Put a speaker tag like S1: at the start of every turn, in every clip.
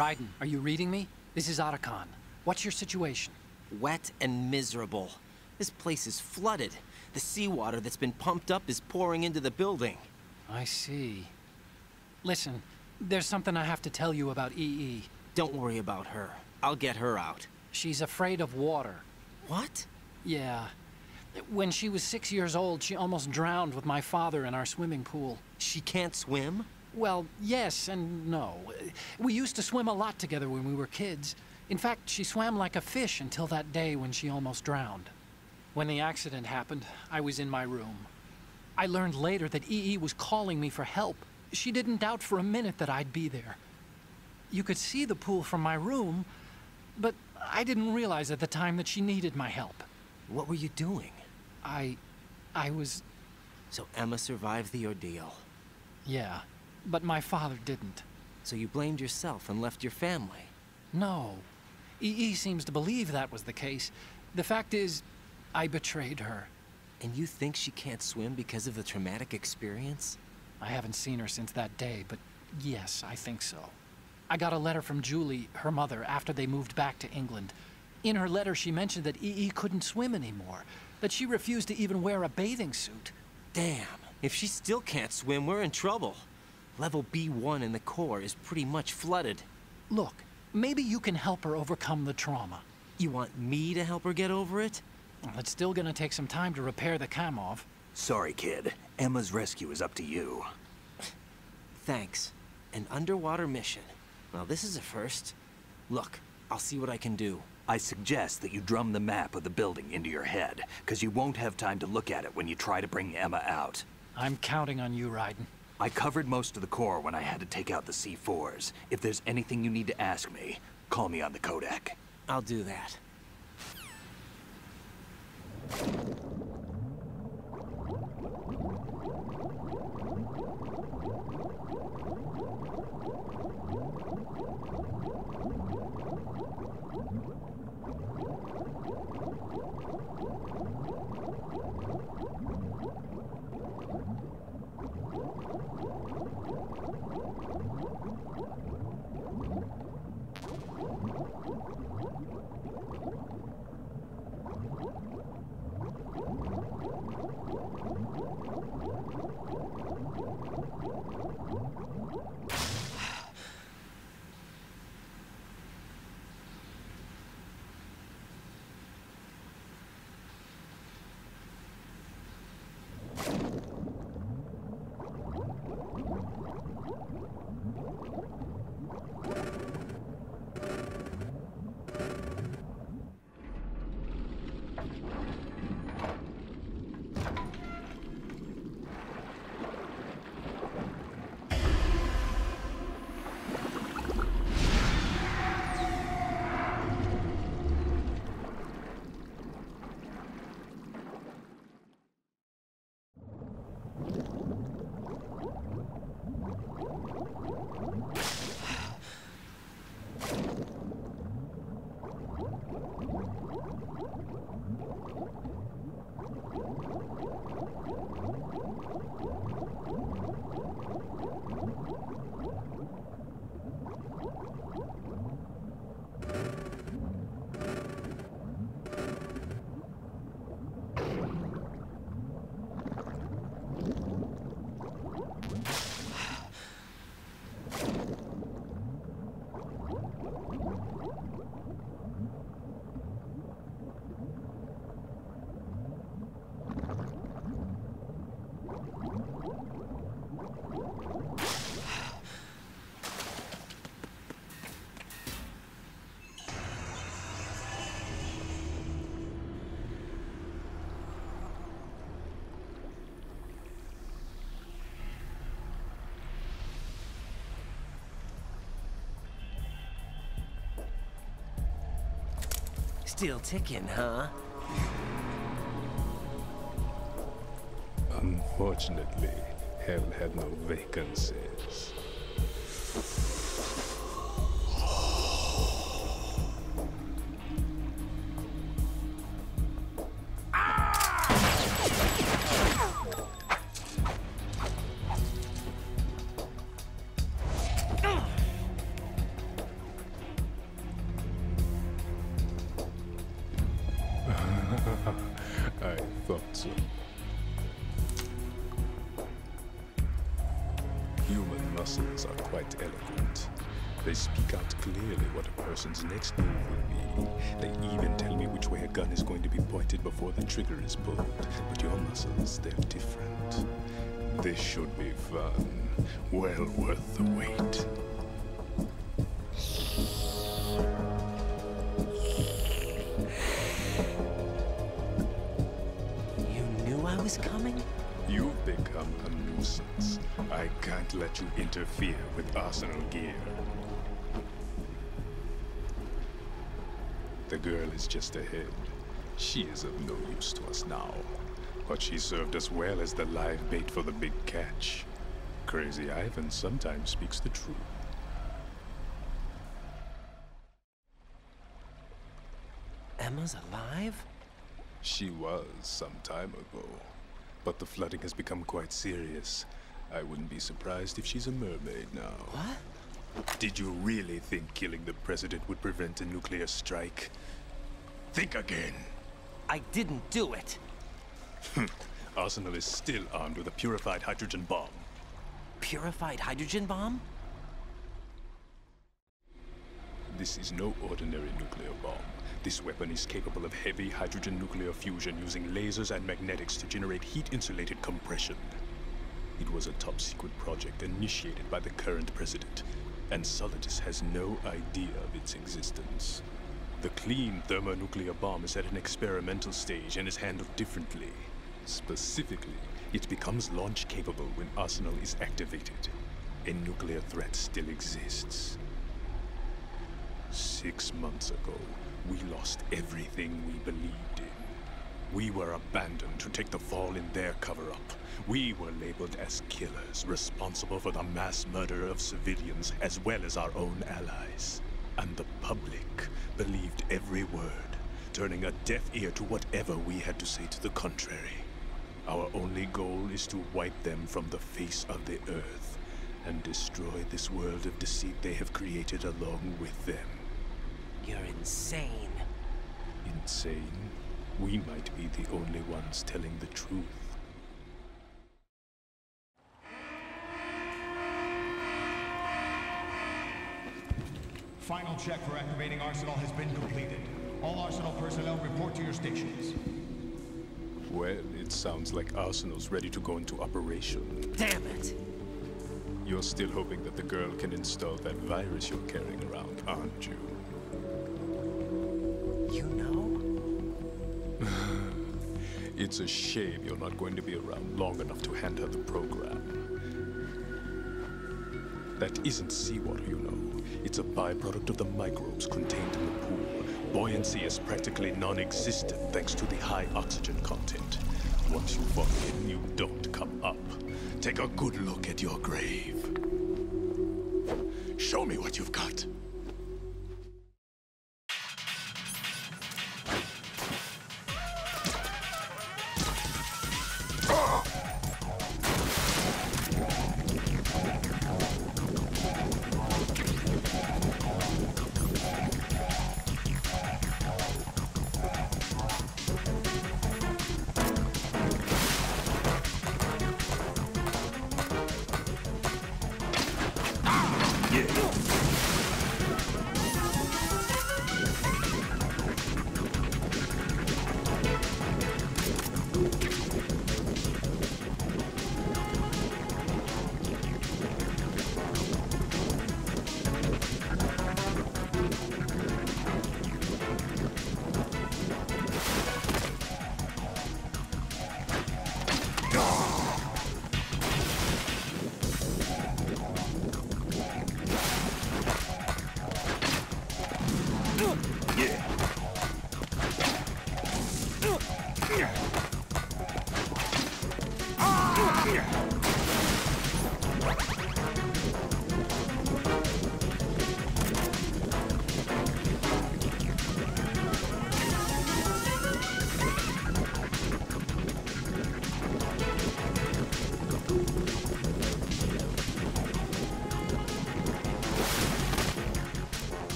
S1: Raiden, are you reading me? This is Otacon. What's your situation?
S2: Wet and miserable. This place is flooded. The seawater that's been pumped up is pouring into the building.
S1: I see. Listen, there's something I have to tell you about EE.
S2: Don't worry about her. I'll get her out.
S1: She's afraid of water.
S2: What?
S1: Yeah. When she was six years old, she almost drowned with my father in our swimming pool.
S2: She can't swim?
S1: Well, yes and no. We used to swim a lot together when we were kids. In fact, she swam like a fish until that day when she almost drowned. When the accident happened, I was in my room. I learned later that EE was calling me for help. She didn't doubt for a minute that I'd be there. You could see the pool from my room, but I didn't realize at the time that she needed my help.
S2: What were you doing?
S1: I... I was...
S2: So Emma survived the ordeal.
S1: Yeah, but my father didn't.
S2: So you blamed yourself and left your family?
S1: No. EE seems to believe that was the case. The fact is, I betrayed her.
S2: And you think she can't swim because of the traumatic experience?
S1: I haven't seen her since that day, but yes, I think so. I got a letter from Julie, her mother, after they moved back to England. In her letter, she mentioned that EE couldn't swim anymore, that she refused to even wear a bathing suit.
S2: Damn, if she still can't swim, we're in trouble. Level B1 in the core is pretty much flooded.
S1: Look, maybe you can help her overcome the trauma.
S2: You want me to help her get over it?
S1: Well, it's still gonna take some time to repair the Kamov.
S3: Sorry, kid. Emma's rescue is up to you.
S2: Thanks. An underwater mission. Well, this is a first. Look, I'll see what I can do.
S3: I suggest that you drum the map of the building into your head, because you won't have time to look at it when you try to bring Emma out.
S1: I'm counting on you, Raiden.
S3: I covered most of the core when I had to take out the C4s. If there's anything you need to ask me, call me on the Codec.
S2: I'll do that. Still ticking, huh?
S4: Unfortunately, hell had no vacancies. Thought so. Human muscles are quite eloquent. They speak out clearly what a person's next move will be. They even tell me which way a gun is going to be pointed before the trigger is pulled. But your muscles, they're different. This should be fun. Well worth the wait.
S2: Was coming?
S4: You've become a nuisance. I can't let you interfere with Arsenal gear. The girl is just ahead. She is of no use to us now. But she served us well as the live bait for the big catch. Crazy Ivan sometimes speaks the truth.
S2: Emma's alive?
S4: She was some time ago. But the flooding has become quite serious. I wouldn't be surprised if she's a mermaid now.
S2: What?
S4: Did you really think killing the president would prevent a nuclear strike? Think again.
S2: I didn't do it.
S4: Arsenal is still armed with a purified hydrogen bomb.
S2: Purified hydrogen bomb?
S4: This is no ordinary nuclear bomb. This weapon is capable of heavy hydrogen nuclear fusion using lasers and magnetics to generate heat-insulated compression. It was a top-secret project initiated by the current president, and Solidus has no idea of its existence. The clean thermonuclear bomb is at an experimental stage and is handled differently. Specifically, it becomes launch capable when Arsenal is activated. A nuclear threat still exists. Six months ago, we lost everything we believed in. We were abandoned to take the fall in their cover-up. We were labeled as killers, responsible for the mass murder of civilians as well as our own allies. And the public believed every word, turning a deaf ear to whatever we had to say to the contrary. Our only goal is to wipe them from the face of the earth and destroy this world of deceit they have created along with them.
S2: You're insane.
S4: Insane? We might be the only ones telling the truth.
S5: Final check for activating Arsenal has been completed. All Arsenal personnel report to your stations.
S4: Well, it sounds like Arsenal's ready to go into operation.
S2: Damn it!
S4: You're still hoping that the girl can install that virus you're carrying around, aren't you?
S2: You know?
S4: It's a shame you're not going to be around long enough to hand her the program. That isn't seawater, you know. It's a byproduct of the microbes contained in the pool. Buoyancy is practically non-existent thanks to the high oxygen content. Once you fall in, you don't come up. Take a good look at your grave. Show me what you've got.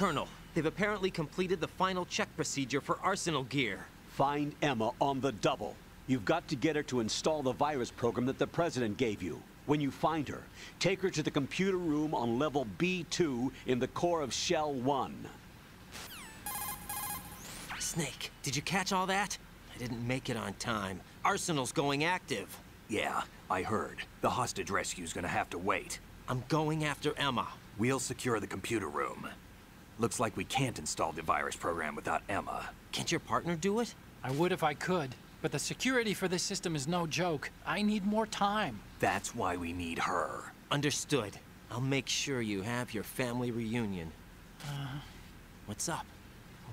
S2: Colonel, they've apparently completed the final check procedure for arsenal gear.
S6: Find Emma on the double. You've got to get her to install the virus program that the President gave you. When you find her, take her to the computer room on level B2 in the core of Shell 1.
S2: Snake, did you catch all that? I didn't make it on time. Arsenal's going active.
S3: Yeah, I heard. The hostage rescue's gonna have to wait.
S2: I'm going after Emma.
S3: We'll secure the computer room. Looks like we can't install the virus program without Emma.
S2: Can't your partner do it?
S1: I would if I could, but the security for this system is no joke. I need more time.
S3: That's why we need her.
S2: Understood. I'll make sure you have your family reunion. Uh-huh. What's up?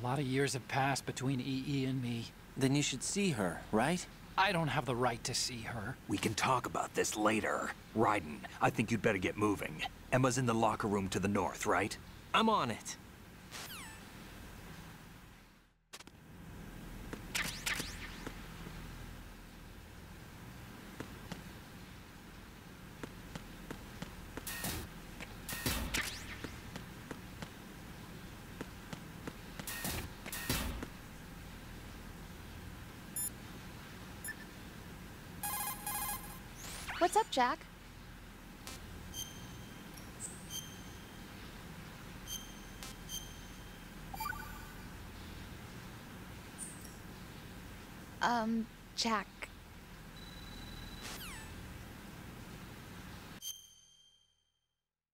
S1: A lot of years have passed between EE and me.
S2: Then you should see her, right?
S1: I don't have the right to see her.
S3: We can talk about this later. Raiden, I think you'd better get moving. Emma's in the locker room to the north, right?
S2: I'm on it.
S7: What's up, Jack? Um, Jack,